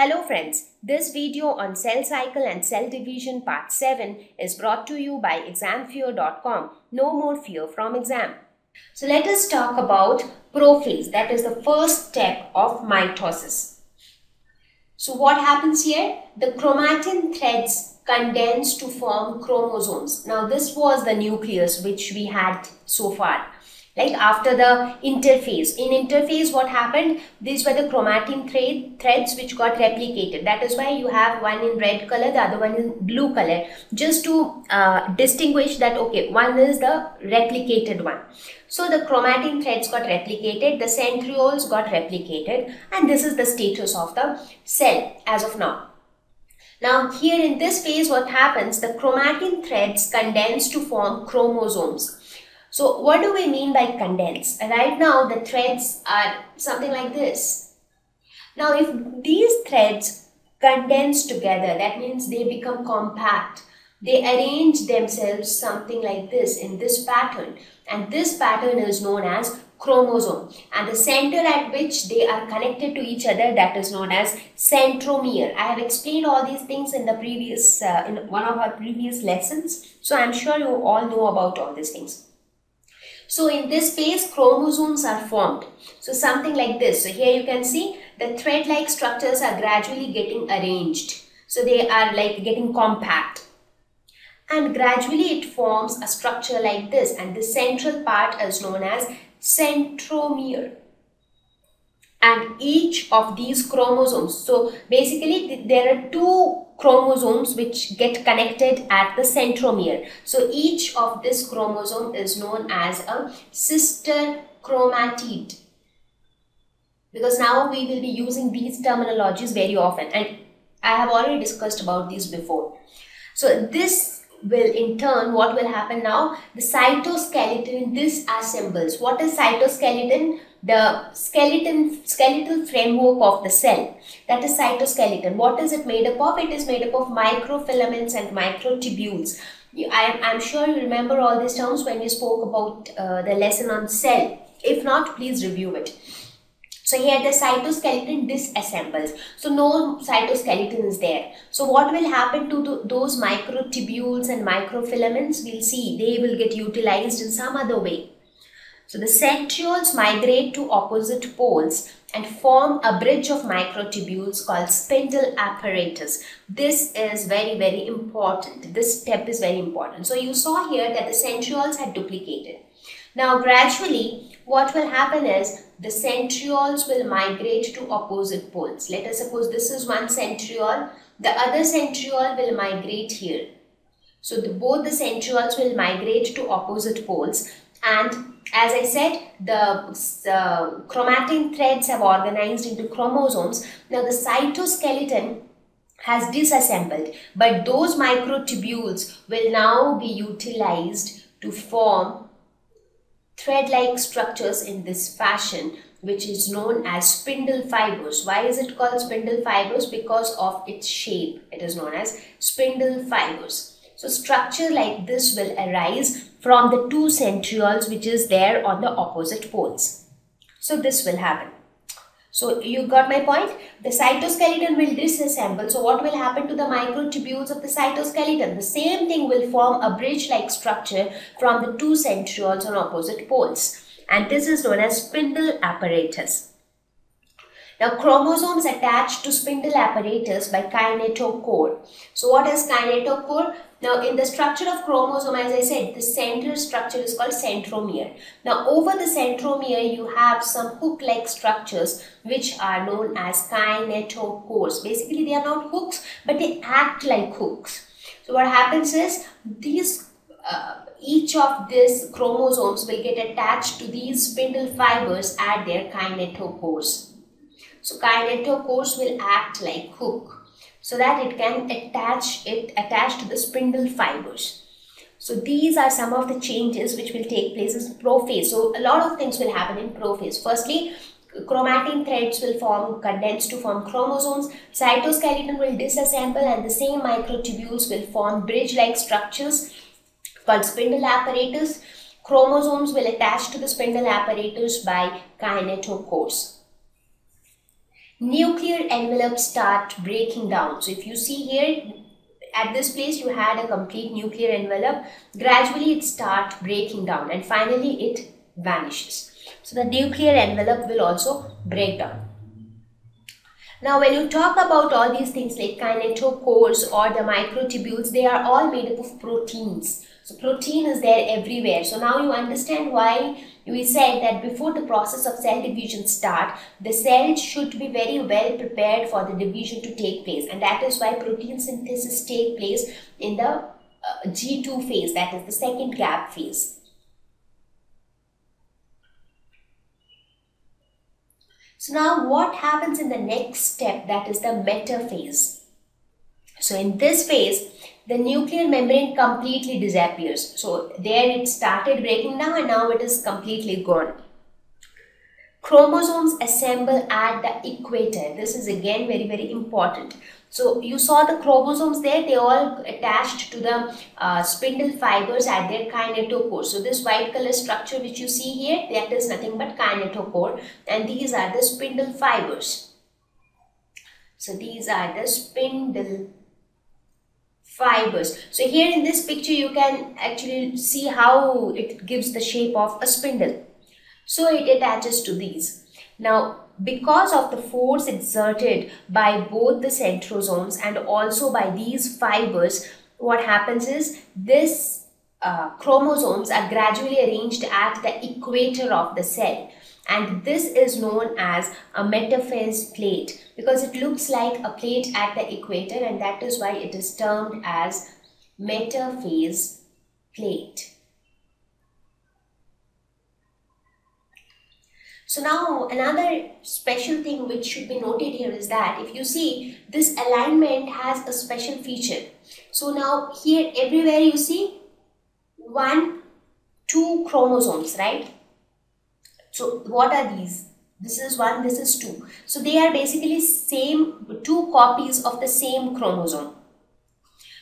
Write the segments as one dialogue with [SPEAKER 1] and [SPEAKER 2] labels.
[SPEAKER 1] Hello friends, this video on cell cycle and cell division part 7 is brought to you by examfear.com. No more fear from exam. So let us talk about prophase that is the first step of mitosis. So what happens here? The chromatin threads condense to form chromosomes. Now this was the nucleus which we had so far like after the interphase. In interphase what happened? These were the chromatin thread threads which got replicated. That is why you have one in red color the other one in blue color just to uh, distinguish that okay one is the replicated one. So the chromatin threads got replicated the centrioles got replicated and this is the status of the cell as of now. Now here in this phase what happens? The chromatin threads condense to form chromosomes so what do we mean by condense? Right now the threads are something like this. Now if these threads condense together, that means they become compact. They arrange themselves something like this in this pattern and this pattern is known as chromosome and the center at which they are connected to each other that is known as centromere. I have explained all these things in the previous, uh, in one of our previous lessons. So I'm sure you all know about all these things. So in this phase, chromosomes are formed. So something like this. So here you can see the thread-like structures are gradually getting arranged. So they are like getting compact. And gradually it forms a structure like this. And the central part is known as centromere and each of these chromosomes so basically there are two chromosomes which get connected at the centromere. So each of this chromosome is known as a sister chromatid. Because now we will be using these terminologies very often. And i have already discussed about these before. So this will in turn what will happen now? The cytoskeleton disassembles. What is cytoskeleton the skeleton skeletal framework of the cell that is cytoskeleton what is it made up of it is made up of microfilaments and microtubules I, am sure you remember all these terms when you spoke about uh, the lesson on cell if not please review it so here the cytoskeleton disassembles. So no cytoskeleton is there. So what will happen to those microtubules and microfilaments? We'll see. They will get utilized in some other way. So the centrioles migrate to opposite poles and form a bridge of microtubules called spindle apparatus. This is very, very important. This step is very important. So you saw here that the centrioles had duplicated. Now gradually what will happen is the centrioles will migrate to opposite poles. Let us suppose this is one centriole. The other centriole will migrate here. So the, both the centrioles will migrate to opposite poles and as I said, the uh, chromatin threads have organized into chromosomes. Now the cytoskeleton has disassembled, but those microtubules will now be utilized to form thread-like structures in this fashion which is known as spindle fibers. Why is it called spindle fibers? Because of its shape. It is known as spindle fibers. So structure like this will arise from the two centrioles which is there on the opposite poles. So this will happen. So you got my point? The cytoskeleton will disassemble. So what will happen to the microtubules of the cytoskeleton? The same thing will form a bridge-like structure from the two centrioles on opposite poles. And this is known as spindle apparatus. Now chromosomes attach to spindle apparatus by kinetochore. So what is kinetochore? Now in the structure of chromosome as I said the central structure is called centromere. Now over the centromere you have some hook-like structures which are known as kinetochores. Basically they are not hooks but they act like hooks. So what happens is these uh, each of these chromosomes will get attached to these spindle fibers at their kinetochores. So kinetochores will act like hook so that it can attach it attach to the spindle fibers. So these are some of the changes which will take place in prophase. So a lot of things will happen in prophase. Firstly, chromatin threads will form condense to form chromosomes cytoskeleton will disassemble and the same microtubules will form bridge-like structures called spindle apparatus chromosomes will attach to the spindle apparatus by kinetochores nuclear envelopes start breaking down. So if you see here, at this place you had a complete nuclear envelope. Gradually it starts breaking down and finally it vanishes. So the nuclear envelope will also break down. Now when you talk about all these things like kinetochores or the microtubules, they are all made up of proteins. So protein is there everywhere. So now you understand why we said that before the process of cell division start, the cells should be very well prepared for the division to take place. And that is why protein synthesis take place in the uh, G2 phase, that is the second gap phase. So now what happens in the next step that is the metaphase. So in this phase the nuclear membrane completely disappears. So there it started breaking down and now it is completely gone. Chromosomes assemble at the equator. This is again very very important. So you saw the chromosomes there, they all attached to the uh, spindle fibers at their kinetochore. So this white color structure which you see here, that is nothing but kinetochore and these are the spindle fibers. So these are the spindle fibers. So here in this picture you can actually see how it gives the shape of a spindle. So it attaches to these. Now because of the force exerted by both the centrosomes and also by these fibers, what happens is this uh, chromosomes are gradually arranged at the equator of the cell and this is known as a metaphase plate because it looks like a plate at the equator and that is why it is termed as metaphase plate. So now another special thing which should be noted here is that if you see this alignment has a special feature. So now here everywhere you see one, two chromosomes, right? So what are these? This is one, this is two. So they are basically same, two copies of the same chromosome.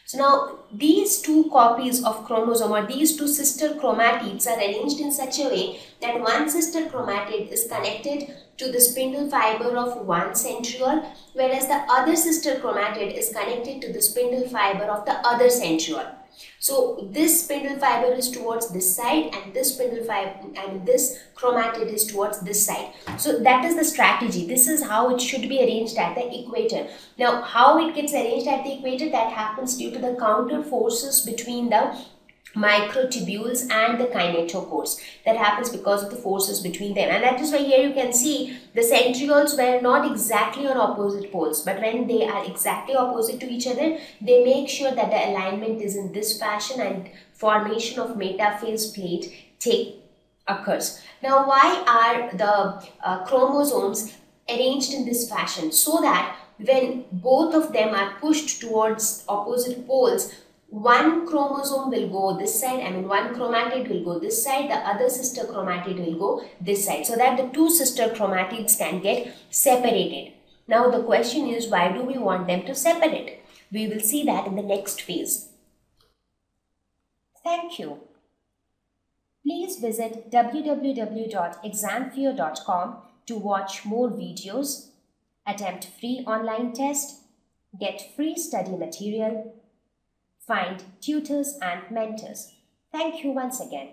[SPEAKER 1] So now these two copies of chromosome or these two sister chromatids are arranged in such a way that one sister chromatid is connected to the spindle fiber of one centriole whereas the other sister chromatid is connected to the spindle fiber of the other centriole. So this spindle fiber is towards this side and this spindle fiber and this chromatid is towards this side. So that is the strategy. This is how it should be arranged at the equator. Now how it gets arranged at the equator that happens due to the counter forces between the microtubules and the kinetochores. That happens because of the forces between them. And that is why here you can see the centrioles were not exactly on opposite poles. But when they are exactly opposite to each other, they make sure that the alignment is in this fashion and formation of metaphase plate take occurs. Now why are the uh, chromosomes arranged in this fashion? So that when both of them are pushed towards opposite poles, one chromosome will go this side, I mean one chromatid will go this side, the other sister chromatid will go this side so that the two sister chromatids can get separated. Now the question is why do we want them to separate? We will see that in the next phase. Thank you. Please visit www.examfear.com to watch more videos, attempt free online test, get free study material, find tutors and mentors. Thank you once again.